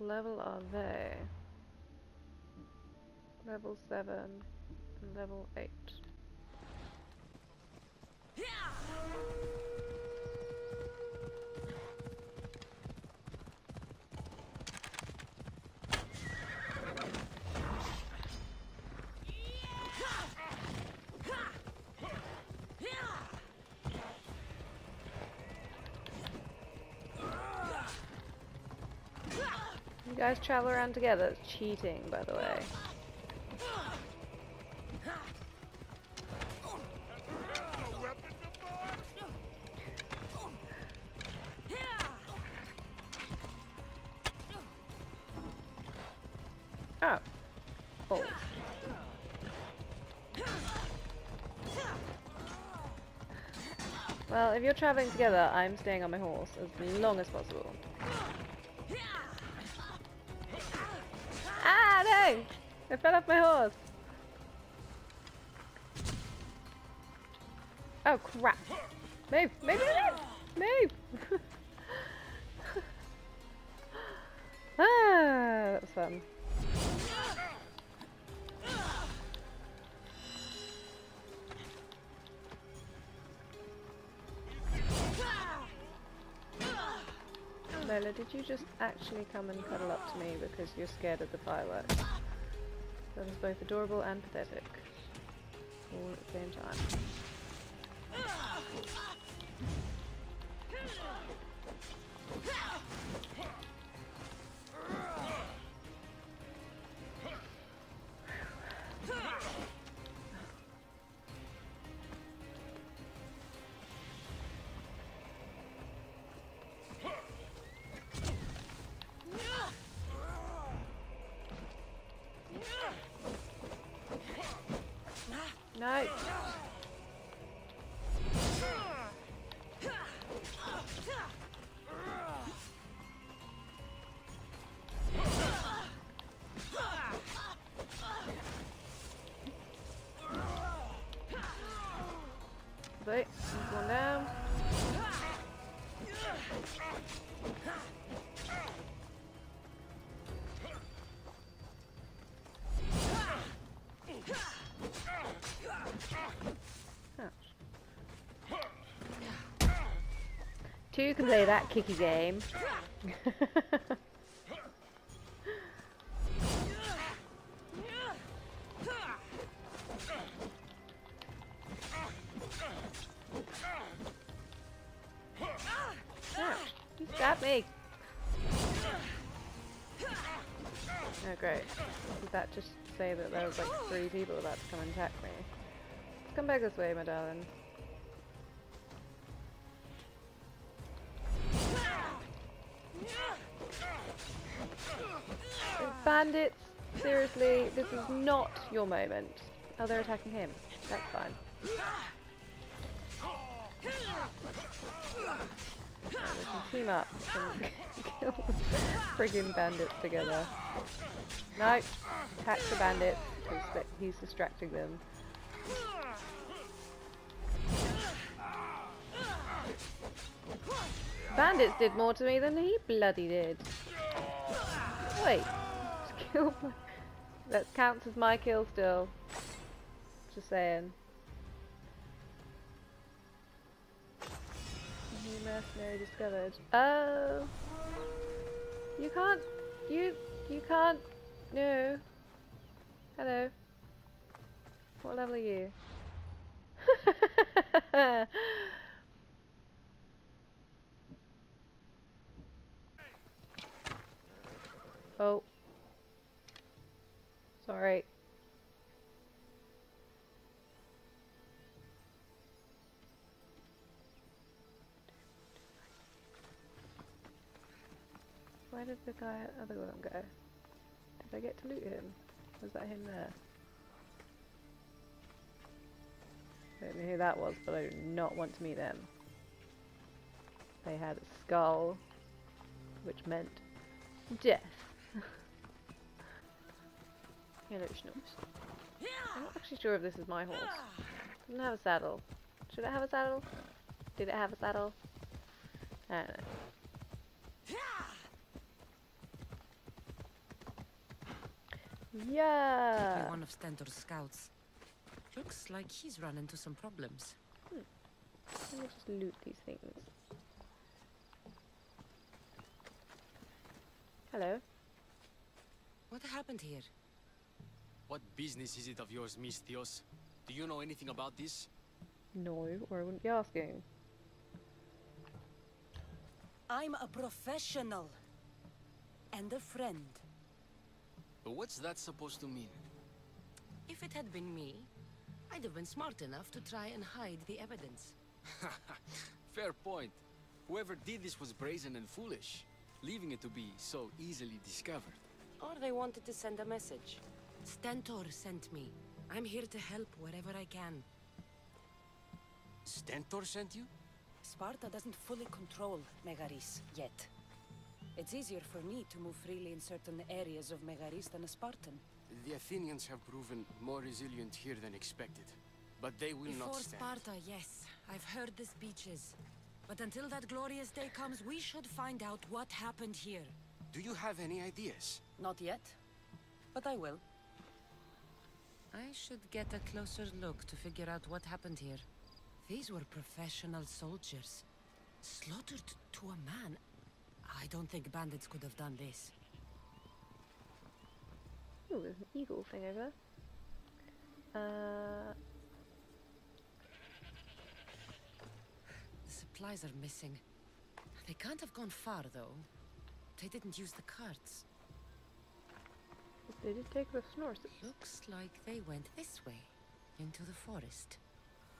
level are they? Level 7 and level 8. You guys travel around together? It's cheating, by the way. Oh. Oh. Well, if you're traveling together, I'm staying on my horse as long as possible. I fell off my horse. Oh, crap. Move, move, move! move. ah, that was fun. Lola, did you just actually come and cuddle up to me because you're scared of the fireworks? That is both adorable and pathetic. All at the same time. No! Two can play that kicky game. Ouch, you stabbed me. Oh great. Did that just say that there was like three people about to come and attack me? Come back this way, my darling. Bandits, seriously, this is not your moment. Oh, they're attacking him. That's fine. we can team up and kill friggin' bandits together. No! Attack the bandits, because he's distracting them. Bandits did more to me than he bloody did. Wait, kill. That counts as my kill still. Just saying. New mercenary discovered. Oh! You can't... You... You can't... No. Hello. What level are you? oh. Sorry. Where did the guy oh, other one go? Did I get to loot him? Was that him there? I don't know who that was, but I do not want to meet them. They had a skull, which meant death. Hello, Schnoops. I'm not actually sure if this is my horse. It doesn't have a saddle. Should it have a saddle? Did it have a saddle? I don't know. Yeah. one of Stentor's scouts. Looks like he's run into some problems. Hmm. Let me just loot these things. Hello. What happened here? What business is it of yours, Misthios? Do you know anything about this? No, or I wouldn't be asking. I'm a professional. And a friend. But what's that supposed to mean? If it had been me, I'd have been smart enough to try and hide the evidence. Fair point. Whoever did this was brazen and foolish, leaving it to be so easily discovered. Or they wanted to send a message. Stentor sent me. I'm here to help wherever I can. Stentor sent you? Sparta doesn't fully control Megaris yet. It's easier for me to move freely in certain areas of Megaris than a Spartan. The Athenians have proven more resilient here than expected. But they will Before not stand. Sparta, yes. I've heard the speeches. But until that glorious day comes, we should find out what happened here. Do you have any ideas? Not yet, but I will. I should get a closer look to figure out what happened here. These were professional soldiers. Slaughtered to a man. I don't think bandits could have done this. Ooh, there's an eagle thing over there. Uh, The supplies are missing. They can't have gone far, though. They didn't use the carts. They did take the horses. Looks like they went this way, into the forest.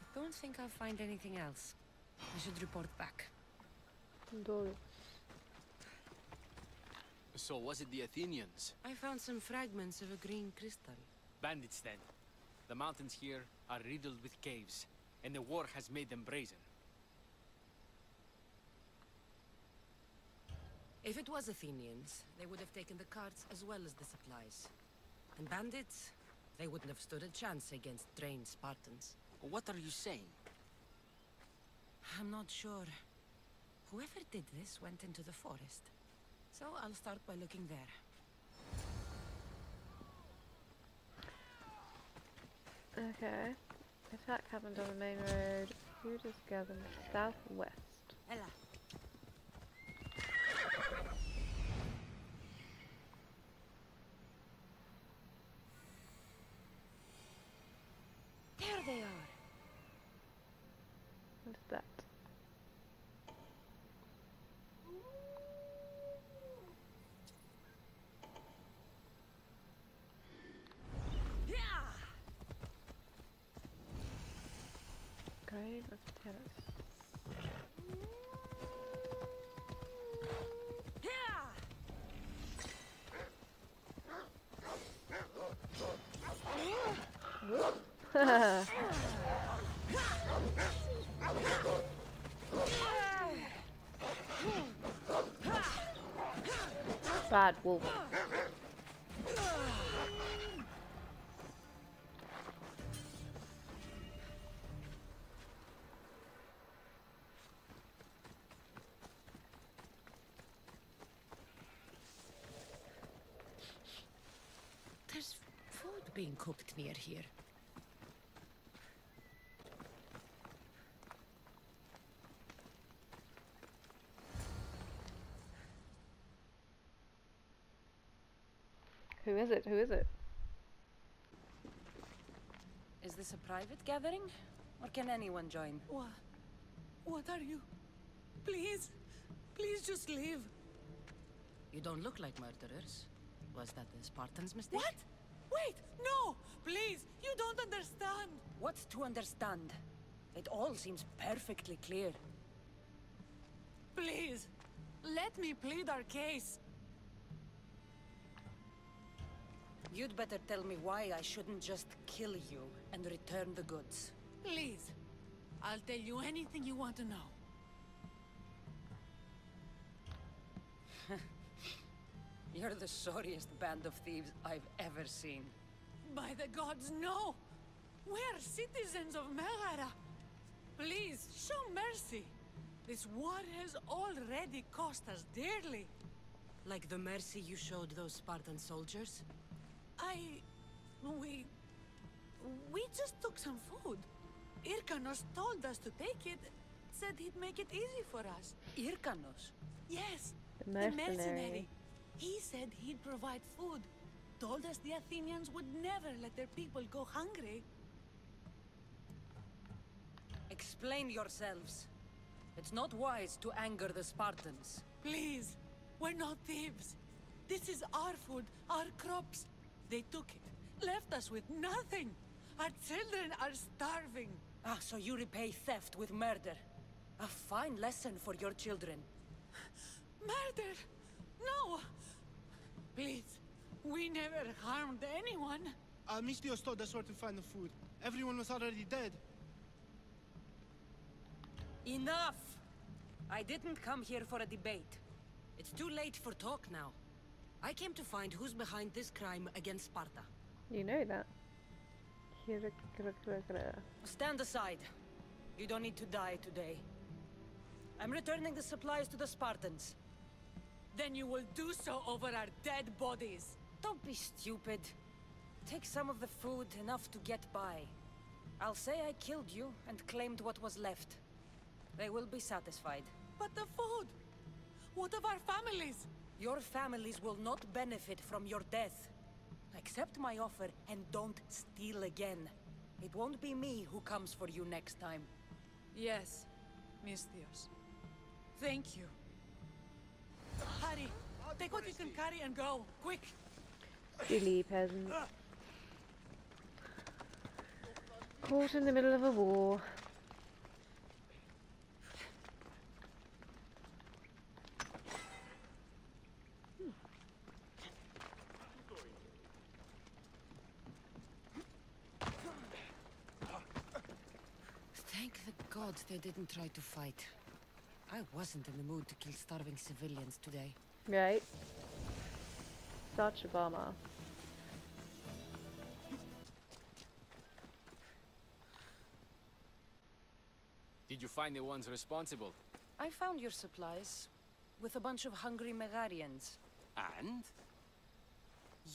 I don't think I'll find anything else. I should report back. Dole. So was it the Athenians? I found some fragments of a green crystal. Bandits then. The mountains here are riddled with caves, and the war has made them brazen. If it was Athenians, they would have taken the carts as well as the supplies. And bandits, they wouldn't have stood a chance against trained Spartans. What are you saying? I'm not sure. Whoever did this went into the forest. So I'll start by looking there. Okay. Attack happened on the main road. Who just gathered southwest? Ella. There they are. What's that? Yeah! Grave of Terrace. Yeah! Bad wolf. Here. Who is it? Who is it? Is this a private gathering? Or can anyone join? What? What are you? Please, please just leave. You don't look like murderers. Was that the Spartans' mistake? What? Wait, no! Don't understand. What's to understand? It all seems perfectly clear. Please, let me plead our case. You'd better tell me why I shouldn't just kill you and return the goods. Please, I'll tell you anything you want to know. You're the sorriest band of thieves I've ever seen. By the gods, no! We're citizens of Megara. Please, show mercy. This war has already cost us dearly. Like the mercy you showed those Spartan soldiers? I... we... We just took some food. Irkanos told us to take it, said he'd make it easy for us. Irkanos. Yes, The the mercenary. mercenary. He said he'd provide food. Told us the Athenians would never let their people go hungry. Explain yourselves. It's not wise to anger the Spartans. Please, we're not thieves. This is our food, our crops. They took it, left us with nothing. Our children are starving. Ah, so you repay theft with murder. A fine lesson for your children. Murder! No! Please, we never harmed anyone. Almistios told us where to find the food. Everyone was already dead. Enough! I didn't come here for a debate. It's too late for talk now. I came to find who's behind this crime against Sparta. You know that. Stand aside. You don't need to die today. I'm returning the supplies to the Spartans. Then you will do so over our dead bodies. Don't be stupid. Take some of the food, enough to get by. I'll say I killed you and claimed what was left. They will be satisfied. But the food! What of our families? Your families will not benefit from your death. Accept my offer and don't steal again. It won't be me who comes for you next time. Yes, Misthios. Thank you. Hurry! Take what you can carry and go, quick! Silly peasant. Caught in the middle of a war. Thank the gods they didn't try to fight. I wasn't in the mood to kill starving civilians today. Right? Such a bummer. Did you find the ones responsible? I found your supplies with a bunch of hungry Megarians. And?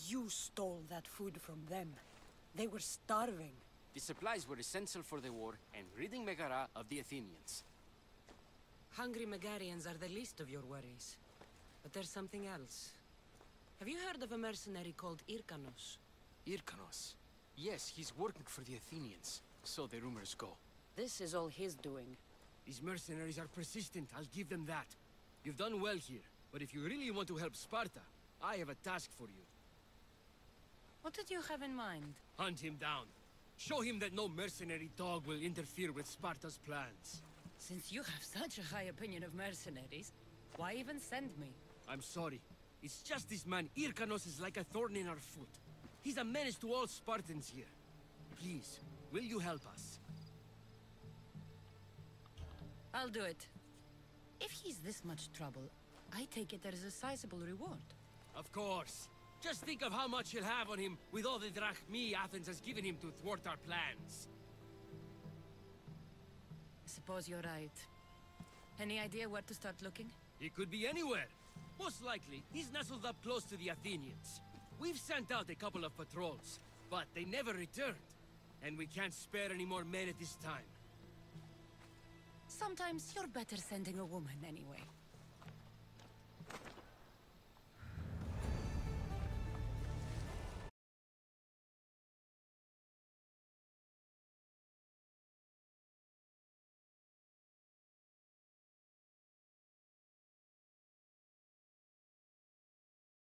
You stole that food from them. They were starving. The supplies were essential for the war and ridding Megara of the Athenians. Hungry Megarians are the least of your worries. But there's something else. Have you heard of a mercenary called Irkanos? Irkanos. Yes, he's working for the Athenians. So the rumors go. This is all his doing. These mercenaries are persistent, I'll give them that. You've done well here, but if you really want to help Sparta, I have a task for you. What did you have in mind? Hunt him down. Show him that no mercenary dog will interfere with Sparta's plans. Since you have such a high opinion of mercenaries, why even send me? I'm sorry. It's just this man, Irkanos, is like a thorn in our foot. He's a menace to all Spartans here. Please, will you help us? I'll do it. If he's this much trouble, I take it there's a sizable reward. Of course. Just think of how much he'll have on him with all the drachmi Athens has given him to thwart our plans. I suppose you're right. Any idea where to start looking? He could be anywhere. Most likely, he's nestled up close to the Athenians. We've sent out a couple of patrols, but they never returned. And we can't spare any more men at this time. Sometimes you're better sending a woman anyway.